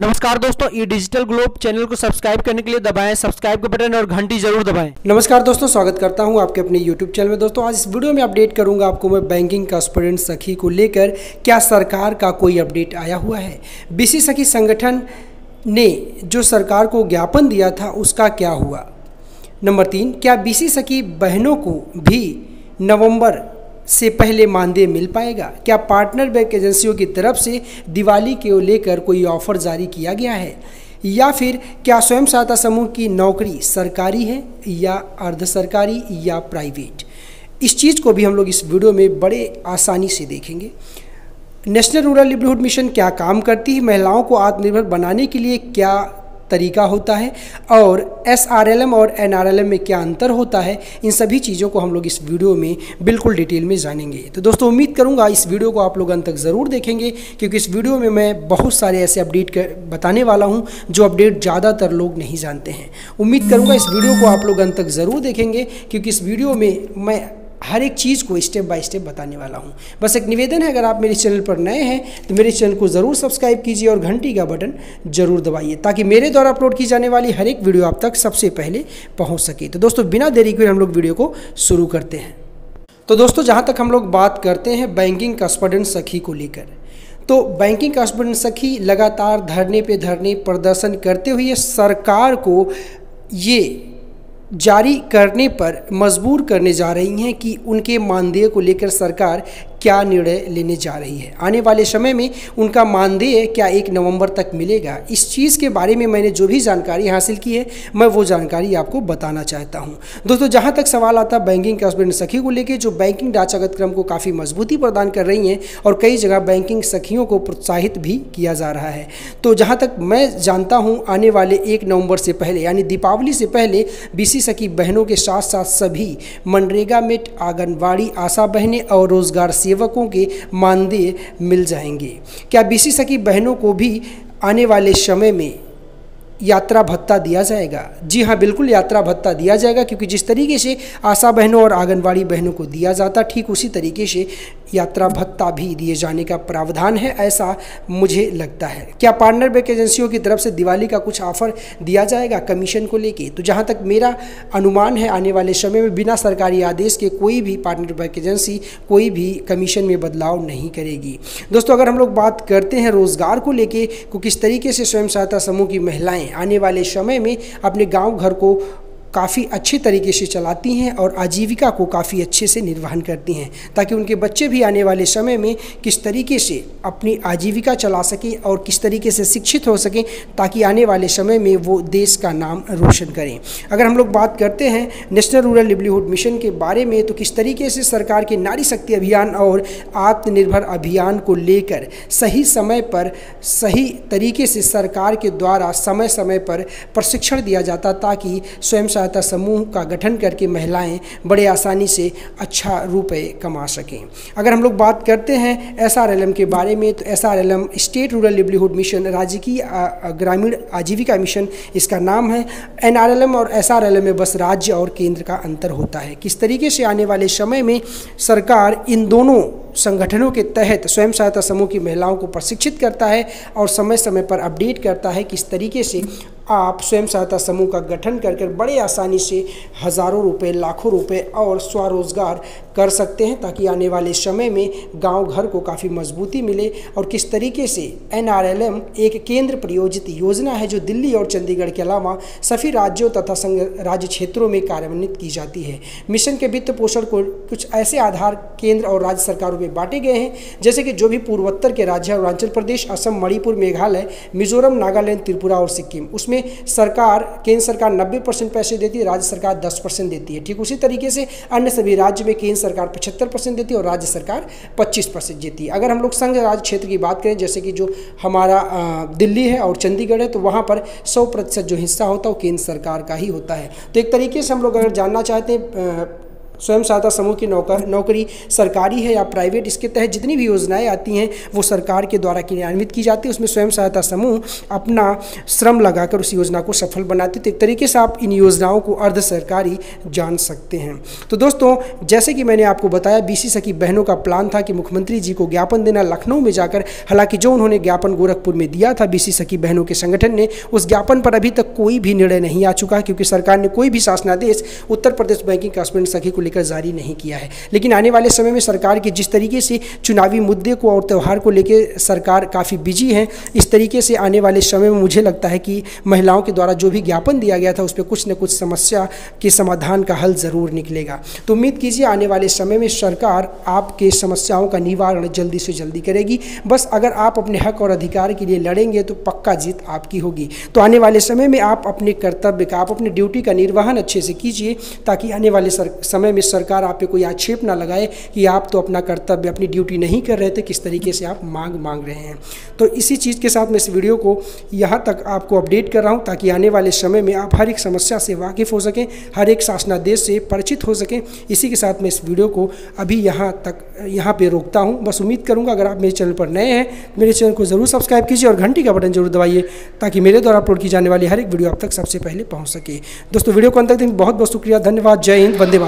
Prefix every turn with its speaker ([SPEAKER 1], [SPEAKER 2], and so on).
[SPEAKER 1] नमस्कार दोस्तों, E digital globe channel को सब्सक्राइब करने के लिए दबाएँ, सब्सक्राइब का बटन और घंटी ज़रूर दबाएँ।
[SPEAKER 2] नमस्कार दोस्तों, स्वागत करता हूँ आपके अपने यूट्यूब चैनल में। दोस्तों, आज इस वीडियो में अपडेट करूँगा आपको मैं बैंकिंग का स्टूडेंट सखी को लेकर क्या सरकार का कोई अपडेट आया हुआ है। बीसी सखी संगठन ने जो सरकार को ज्ञापन दिया था, उसका क्या हुआ? नंबर तीन, क्या बीसी सखी बहनों को भी नवंबर से पहले मानदेय मिल पाएगा। क्या पार्टनर बैंक एजेंसियों की तरफ़ से दिवाली के लेकर कोई ऑफ़र जारी किया गया है? या फिर क्या स्वयं सहायता समूह की नौकरी सरकारी है या अर्ध सरकारी या प्राइवेट? इस चीज़ को भी हम लोग इस वीडियो में बड़े आसानी से देखेंगे। नेशनल रूरल लिवलीहुड मिशन क्या काम करती है? महिलाओं को आत्मनिर्भर बनाने के लिए क्या तरीका होता है और एसआरएलएम और एनआरएलएम में क्या अंतर होता है, इन सभी चीज़ों को हम लोग इस वीडियो में बिल्कुल डिटेल में जानेंगे। तो दोस्तों, उम्मीद करूँगा इस वीडियो को आप लोग अंत तक ज़रूर देखेंगे, क्योंकि इस वीडियो में मैं बहुत सारे ऐसे अपडेट बताने वाला हूँ, जो अपडेट ज़्यादातर लोग नहीं जानते हैं। उम्मीद करूँगा इस वीडियो को आप लोग अंत तक ज़रूर देखेंगे, क्योंकि इस वीडियो में मैं हर एक चीज़ को स्टेप बाय स्टेप बताने वाला हूँ। बस एक निवेदन है, अगर आप मेरे चैनल पर नए हैं तो मेरे चैनल को ज़रूर सब्सक्राइब कीजिए और घंटी का बटन ज़रूर दबाइए, ताकि मेरे द्वारा अपलोड की जाने वाली हर एक वीडियो आप तक सबसे पहले पहुँच सके। तो दोस्तों, बिना देरी के हम लोग वीडियो को शुरू करते हैं। तो दोस्तों, जहाँ तक हम लोग बात करते हैं बैंकिंग कस्टमर सखी को लेकर तो बैंकिंग कस्टमर सखी लगातार धरने पे धरने प्रदर्शन करते हुए सरकार को ये जारी करने पर मजबूर करने जा रही हैं कि उनके मानदेय को लेकर सरकार क्या निर्णय लेने जा रही है? आने वाले समय में उनका मानदेय क्या एक नवंबर तक मिलेगा? इस चीज़ के बारे में मैंने जो भी जानकारी हासिल की है, मैं वो जानकारी आपको बताना चाहता हूँ। दोस्तों, जहाँ तक सवाल आता बैंकिंग के हस्बैंड सखी को लेकर जो बैंकिंग ढांचागत क्रम को काफ़ी मजबूती प्रदान कर रही हैं और कई जगह बैंकिंग सखियों को प्रोत्साहित भी किया जा रहा है। तो जहाँ तक मैं जानता हूँ, आने वाले एक नवंबर से पहले, यानी दीपावली से पहले, बीसी सखी बहनों के साथ साथ सभी मनरेगा में आंगनबाड़ी आशा बहनें और रोज़गार सेवकों के मानदेय मिल जाएँगे। क्या बीसी सकी बहनों को भी आने वाले समय में यात्रा भत्ता दिया जाएगा? जी हाँ बिल्कुल यात्रा भत्ता दिया जाएगा, क्योंकि जिस तरीके से आशा बहनों और आंगनबाड़ी बहनों को दिया जाता, ठीक उसी तरीके से यात्रा भत्ता भी दिए जाने का प्रावधान है, ऐसा मुझे लगता है। क्या पार्टनर बैंक एजेंसियों की तरफ़ से दिवाली का कुछ ऑफ़र दिया जाएगा कमीशन को लेके? तो जहाँ तक मेरा अनुमान है, आने वाले समय में बिना सरकारी आदेश के कोई भी पार्टनर बैंक एजेंसी कोई भी कमीशन में बदलाव नहीं करेगी। दोस्तों, अगर हम लोग बात करते हैं रोज़गार को लेके को किस तरीके से स्वयं सहायता समूह की महिलाएँ आने वाले समय में अपने गाँव घर को काफ़ी अच्छे तरीके से चलाती हैं और आजीविका को काफ़ी अच्छे से निर्वहन करती हैं, ताकि उनके बच्चे भी आने वाले समय में किस तरीके से अपनी आजीविका चला सकें और किस तरीके से शिक्षित हो सकें, ताकि आने वाले समय में वो देश का नाम रोशन करें। अगर हम लोग बात करते हैं नेशनल रूरल लिवलीहुड मिशन के बारे में तो किस तरीके से सरकार के नारी शक्ति अभियान और आत्मनिर्भर अभियान को लेकर सही समय पर, सही तरीके से सरकार के द्वारा समय समय पर प्रशिक्षण दिया जाता, ताकि स्वयं सहायता समूह का गठन करके महिलाएँ बड़े आसानी से अच्छा रुपए कमा सकें। अगर हम लोग बात करते हैं एसआरएलएम के बारे में तो SRLM state rural livelihood mission राज्य की ग्रामीण आजीविका मिशन इसका नाम है। एनआरएलएम और एसआरएलएम में बस राज्य और केंद्र का अंतर होता है। किस तरीके से आने वाले समय में सरकार इन दोनों संगठनों के तहत स्वयं सहायता समूह की महिलाओं को प्रशिक्षित करता है और समय समय पर अपडेट करता है, किस तरीके से आप स्वयं सहायता समूह का गठन कर बड़े आसानी से हज़ारों रुपए, लाखों रुपए और स्वरोजगार कर सकते हैं ताकि आने वाले समय में गाँव घर को काफ़ी मजबूती मिले। और किस तरीके से एनआरएलएम एक केंद्र प्रायोजित योजना है जो दिल्ली और चंडीगढ़ के अलावा सभी राज्यों तथा संघ राज्य क्षेत्रों में कार्यान्वित की जाती है। मिशन के वित्त पोषण को कुछ ऐसे आधार केंद्र और राज्य सरकारों में बांटे गए हैं, जैसे कि जो भी पूर्वोत्तर के राज्य अरुणाचल प्रदेश, असम, मणिपुर, मेघालय, मिजोरम, नागालैंड, त्रिपुरा और सिक्किम। उसमें सरकार, केंद्र सरकार 90 परसेंट पैसे देती है, राज्य सरकार 10 परसेंट देती है। ठीक, उसी तरीके से अन्य सभी राज्य में केंद्र सरकार पचहत्तर परसेंट देती है और राज्य सरकार पच्चीस परसेंट देती है। अगर हम लोग संघ राज्य क्षेत्र की बात करें, जैसे कि जो हमारा दिल्ली है और चंडीगढ़ है तो वहाँ पर सौ प्रतिशत जो हिस्सा होता है वो केंद्र सरकार का ही होता है। तो एक तरीके से हम लोग अगर जानना चाहते हैं स्वयं सहायता समूह की नौकर, नौकरी सरकारी है या प्राइवेट, इसके तहत जितनी भी योजनाएँ आती हैं, वो सरकार के द्वारा क्रियान्वित की जाती है। उसमें स्वयं सहायता समूह अपना श्रम लगाकर उस योजना को सफल बनाते तो एक तरीके से आप इन योजनाओं को अर्ध सरकारी जान सकते हैं। तो दोस्तों, जैसे कि मैंने आपको बताया, बीसी सखी बहनों का प्लान था कि मुख्यमंत्री जी को ज्ञापन देना लखनऊ में जाकर, हालाँकि जो उन्होंने ज्ञापन गोरखपुर में दिया था, बीसी सखी बहनों के संगठन ने, उस ज्ञापन पर अभी तक कोई भी निर्णय नहीं आ चुका क्योंकि सरकार ने कोई भी शासनादेश उत्तर प्रदेश बैंकिंग कॉस्पेंट सखी को लेकर जारी नहीं किया है। लेकिन आने वाले समय में सरकार के जिस तरीके से चुनावी मुद्दे को और त्यौहार को लेकर सरकार काफ़ी बिज़ी है, इस तरीके से आने वाले समय में मुझे लगता है कि महिलाओं के द्वारा जो भी ज्ञापन दिया गया था, उस पर कुछ न कुछ समस्या के समाधान का हल ज़रूर निकलेगा। तो उम्मीद कीजिए आने वाले समय में सरकार आपके समस्याओं का निवारण जल्दी से जल्दी करेगी। बस अगर आप अपने हक और अधिकार के लिए लड़ेंगे तो पक्का जीत आपकी होगी। तो आने वाले समय में आप अपने कर्तव्य का, आप अपनी ड्यूटी का निर्वहन अच्छे से कीजिए, ताकि आने वाले समय में सरकार आप पे कोई आक्षेप ना लगाए कि आप तो अपना कर्तव्य, अपनी ड्यूटी नहीं कर रहे थे, किस तरीके से आप मांग मांग रहे हैं। तो इसी चीज़ के साथ मैं इस वीडियो को यहाँ तक आपको अपडेट कर रहा हूँ ताकि आने वाले समय में आप हर एक समस्या से वाकिफ़ हो सकें, हर एक शासनादेश से परिचित हो सकें। इसी के साथ मैं इस वीडियो को अभी यहाँ तक, यहाँ पर रोकता हूँ। बस उम्मीद करूँगा अगर आप मेरे चैनल पर नए हैं, मेरे चैनल को ज़रूर सब्सक्राइब कीजिए और घंटी का बटन ज़रूर दबाइए ताकि मेरे द्वारा अपलोड की जाने वाली हर एक वीडियो आप तक सबसे पहले पहुँच सके। दोस्तों, वीडियो को अंत तक बहुत बहुत शुक्रिया, धन्यवाद। जय हिंद, वंदे